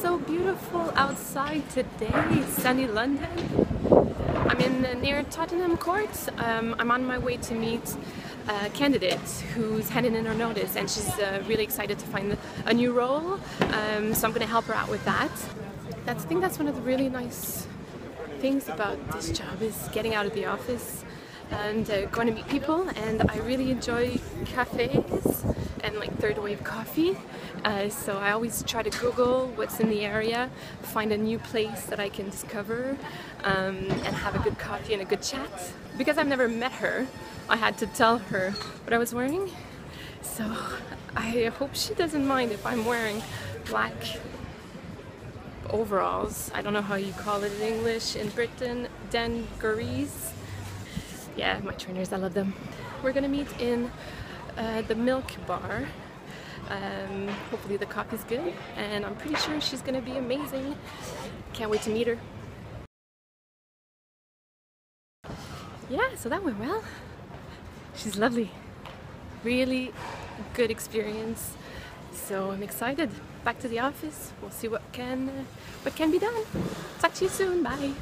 so beautiful outside today, sunny London. I'm in uh, near Tottenham Court. Um, I'm on my way to meet a candidate who's handing in her notice and she's uh, really excited to find a new role. Um, so I'm going to help her out with that. That's, I think that's one of the really nice things about this job is getting out of the office and uh, going to meet people and I really enjoy cafes and like third wave coffee. Uh, so I always try to google what's in the area find a new place that I can discover um, and have a good coffee and a good chat. Because I've never met her I had to tell her what I was wearing. So I hope she doesn't mind if I'm wearing black overalls. I don't know how you call it in English. In Britain dungarees yeah my trainers I love them we're gonna meet in uh, the milk bar. Um, hopefully the coffee's good and I'm pretty sure she's gonna be amazing. Can't wait to meet her. Yeah, so that went well. She's lovely. Really good experience. So I'm excited. Back to the office. We'll see what can what can be done. Talk to you soon. Bye.